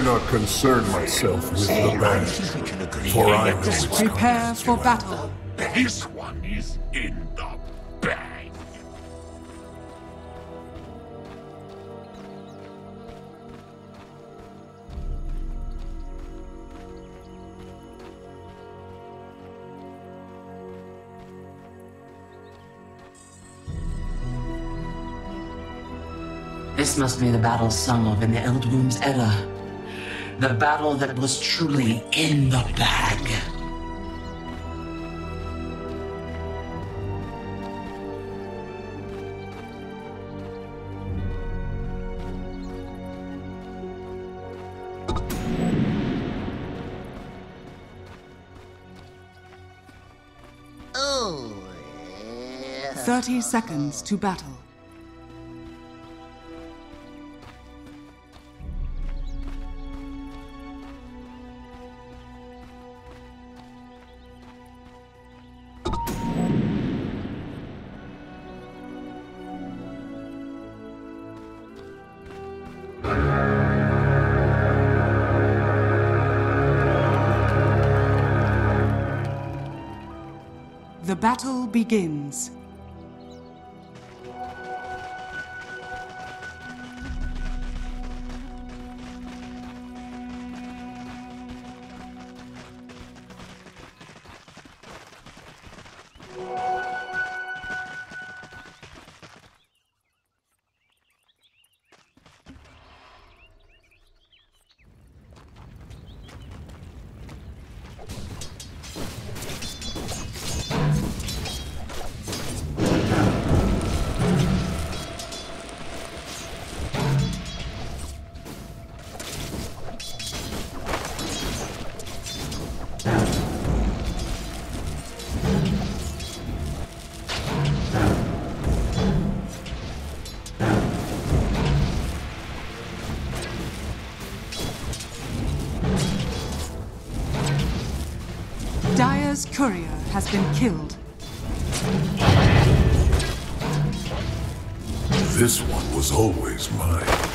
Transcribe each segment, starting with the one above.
I do not concern myself with the bad, for I know its Prepare for battle. This one is in the bag. This must be the battle sung of in the Eldwurm's Edda. The battle that was truly in the bag. Oh. 30 seconds to battle. The battle begins. Been killed. This one was always mine.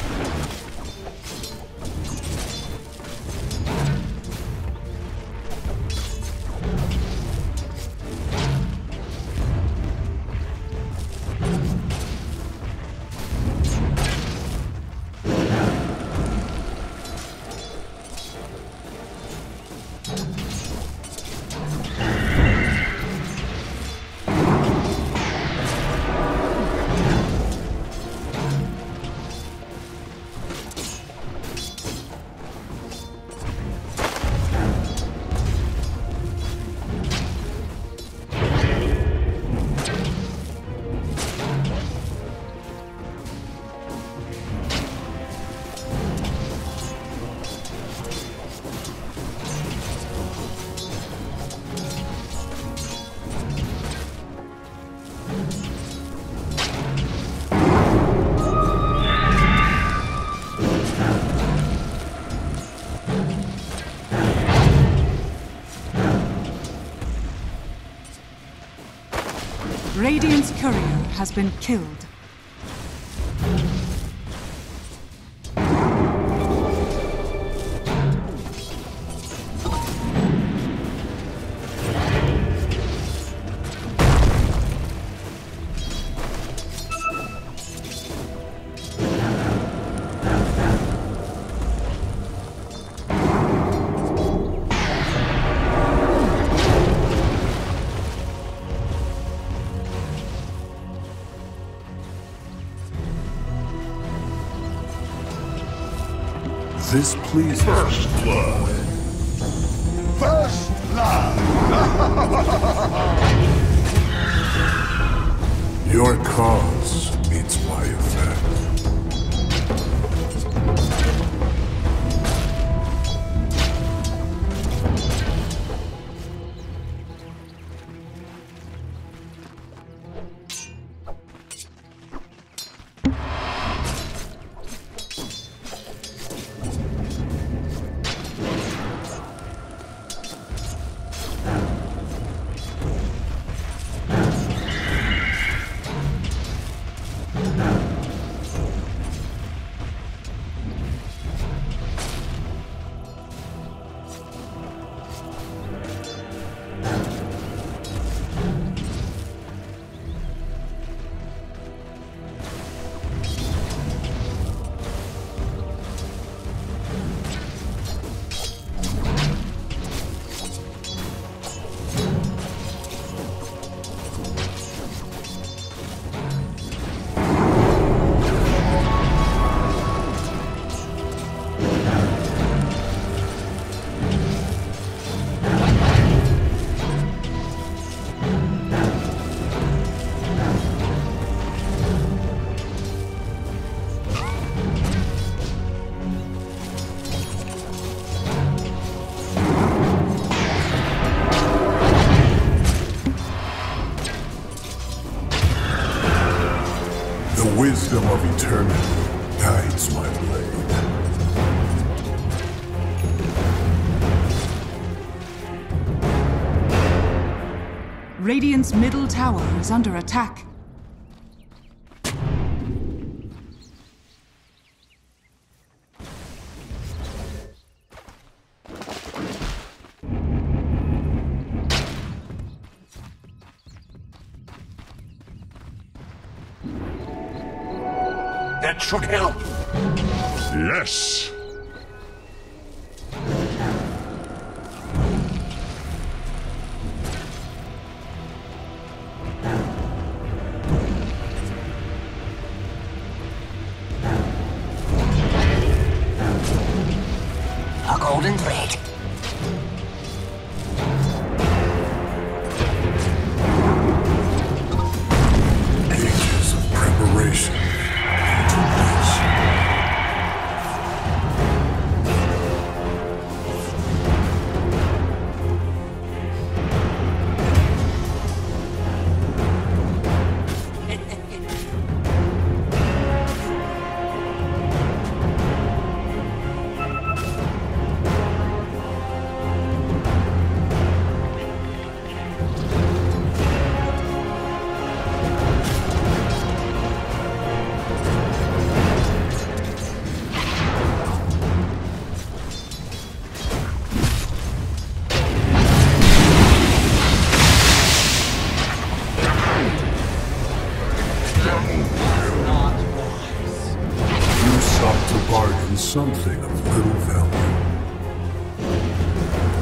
Has been killed. Pleases First blood. First blood. Your cause wisdom of eternity guides my blade. Radiant's middle tower is under attack. That should help. Yes.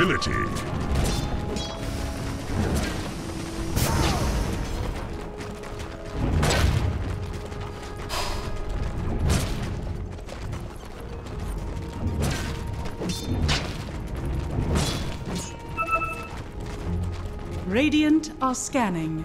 Invisibility. Radiant are scanning.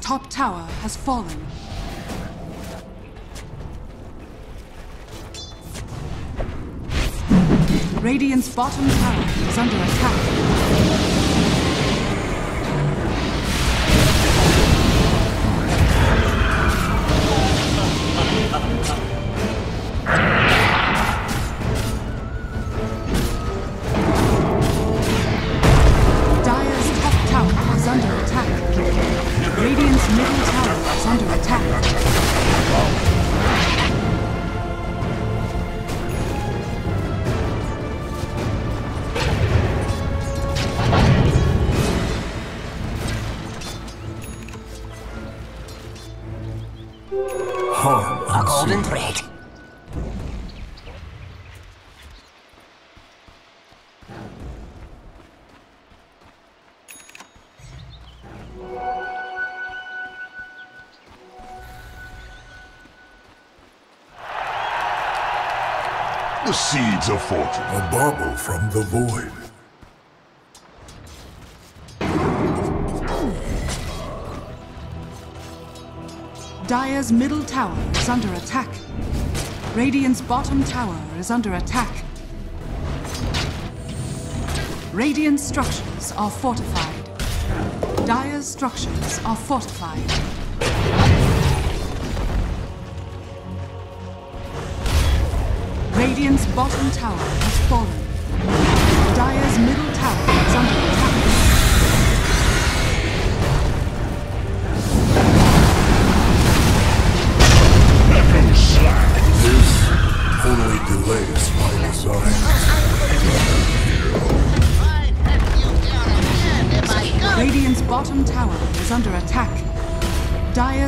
Top tower has fallen. Radiant's bottom tower is under attack. Harm A golden thread. The seeds of fortune. A bauble from the void. Dire's middle tower is under attack. Radiant's bottom tower is under attack. Radiant structures are fortified. Dire's structures are fortified. Radiant's bottom tower has fallen. Dire's middle tower is under attack.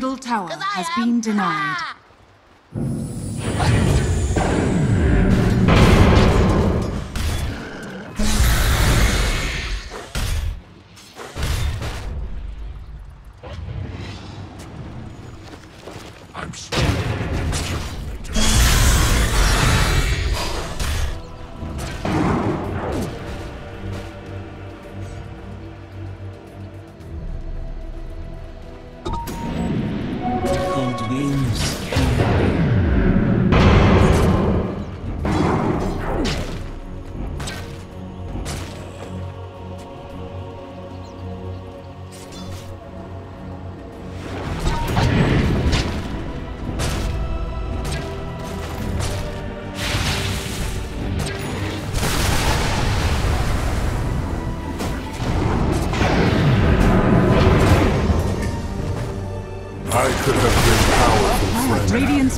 Middle tower has been denied.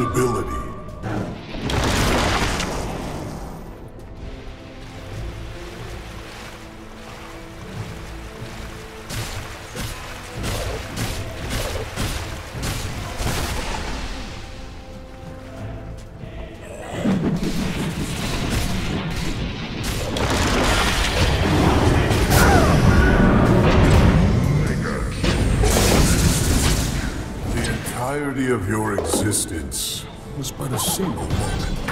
invisibility. moment.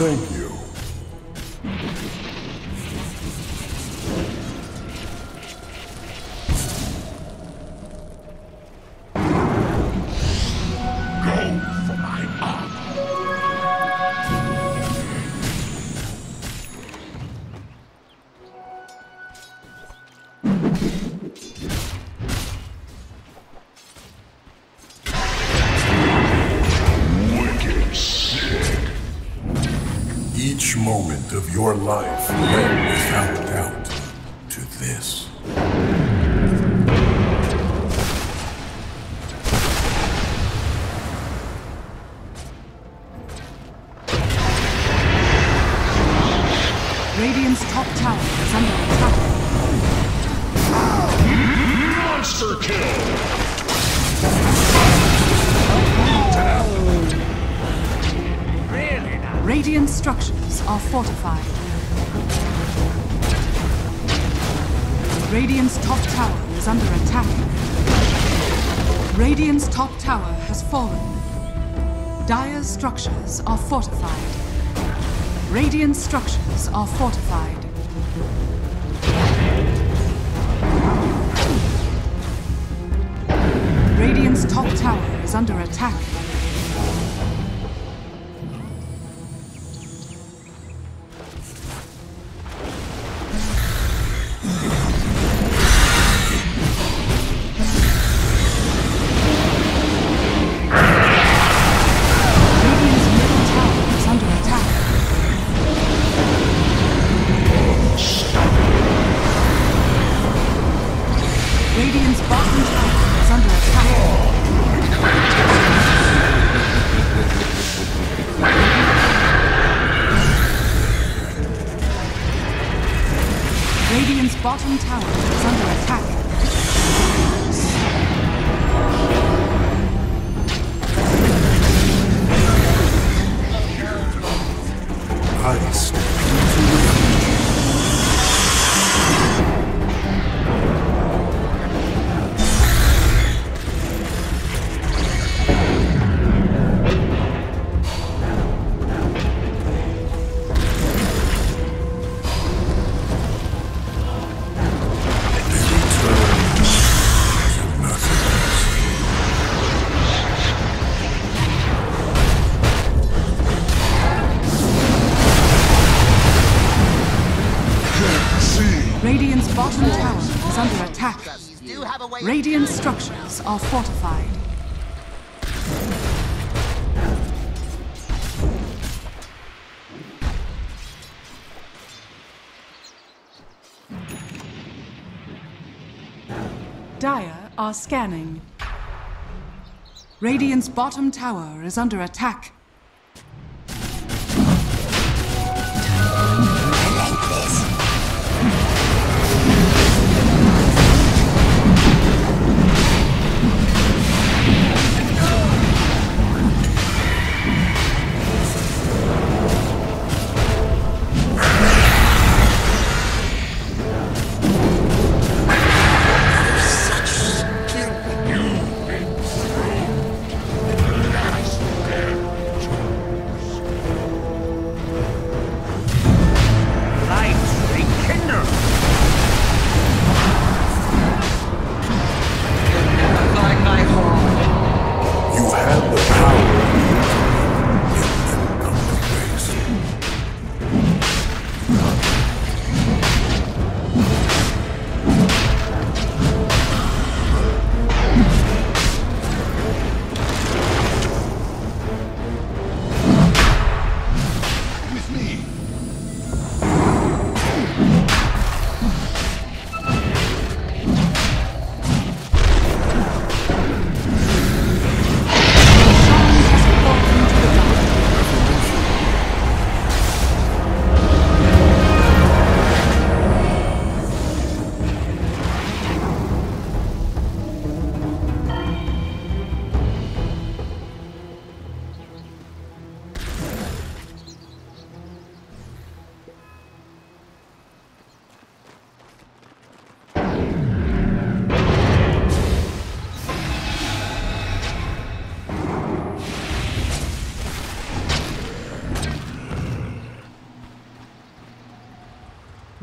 对 cities are fortified. Radiant's top tower is under attack. Radiant structures are fortified. Dire are scanning. Radiant's bottom tower is under attack.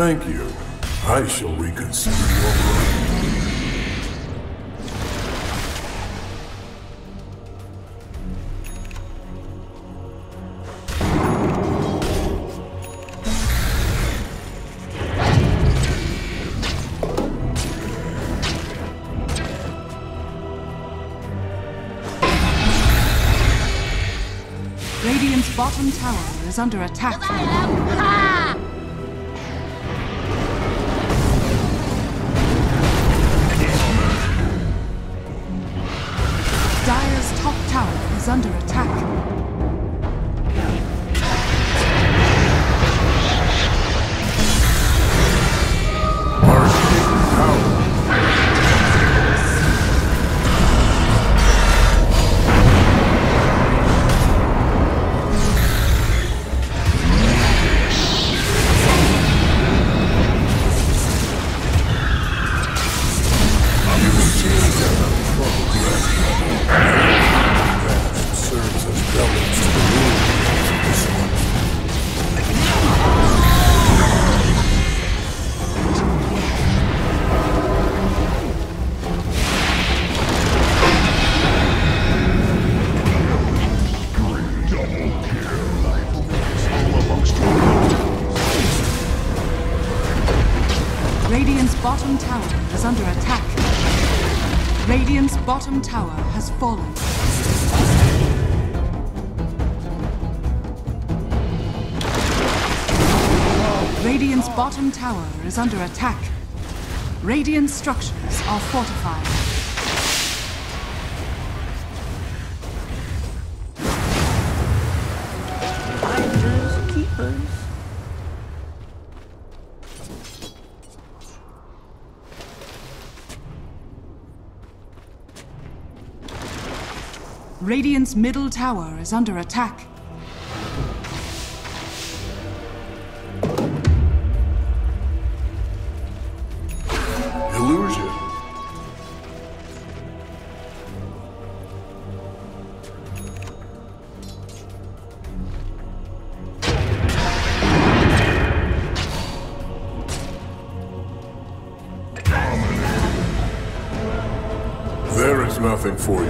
Thank you. I shall reconsider your mind. Radiant's bottom tower is under attack. Bottom tower has fallen. Radiant's bottom tower is under attack. Radiant structures are fortified. Radiant's middle tower is under attack. Illusion. There is nothing for you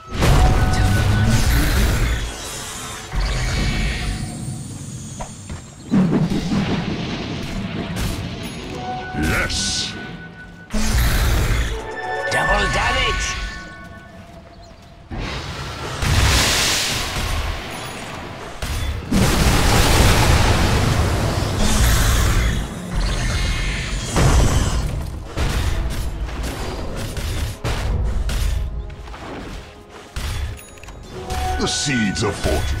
The seeds of fortune.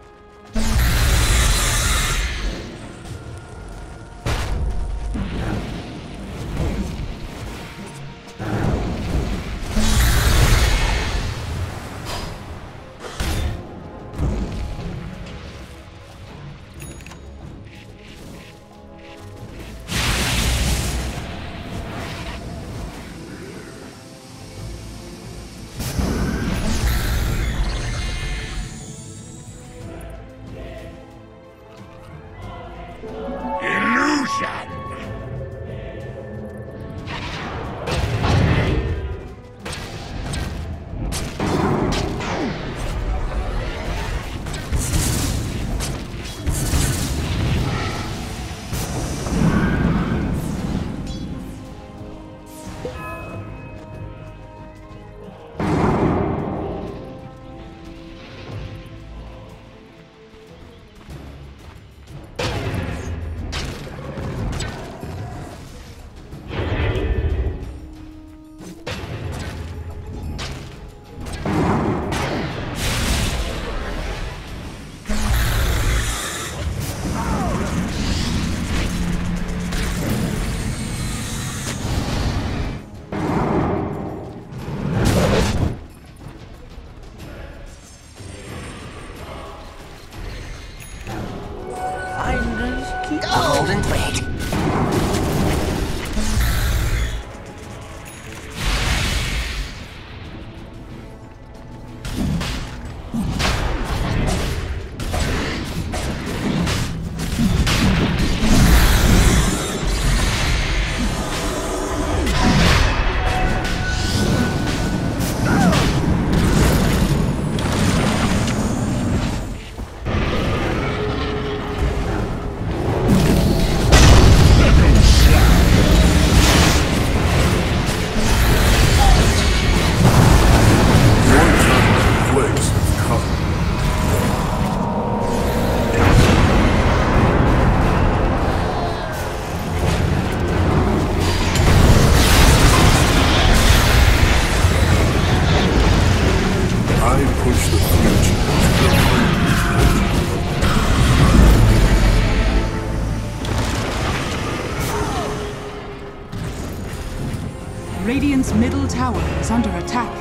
Tower is under attack.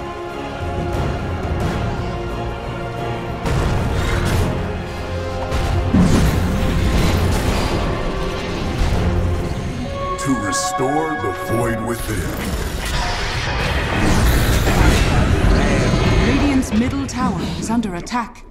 To restore the void within. Radiant's middle tower is under attack.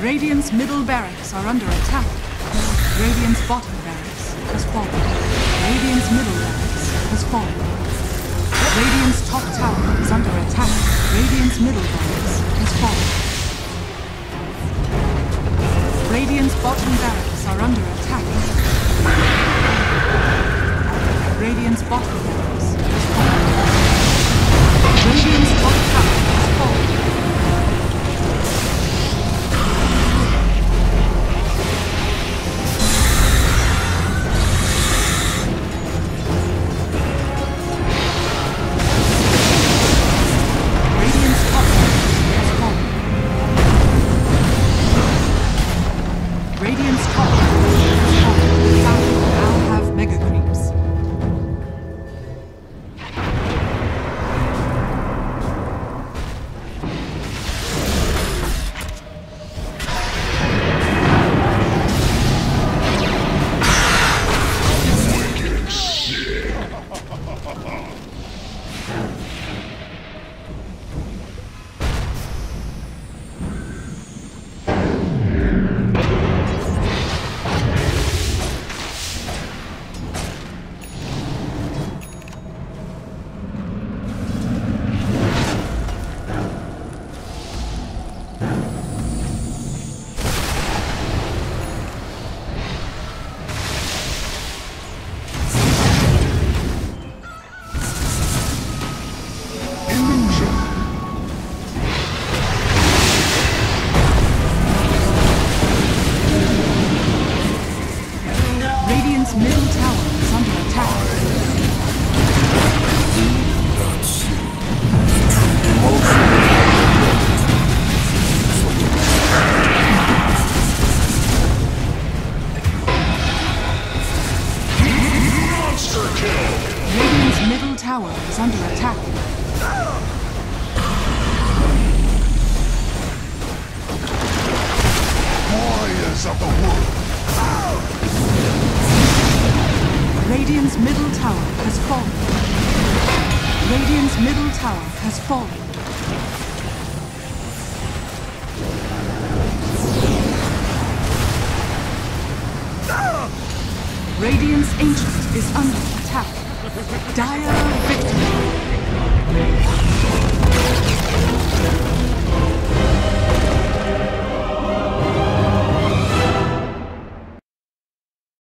Radiant's middle barracks are under attack. Radiant's bottom barracks has fallen. Radiant's middle barracks has fallen. Radiant's top tower is under attack. Radiant's middle barracks has fallen. Radiant's bottom barracks are under attack. Radiant's bottom barracks has fallen. Radiant's top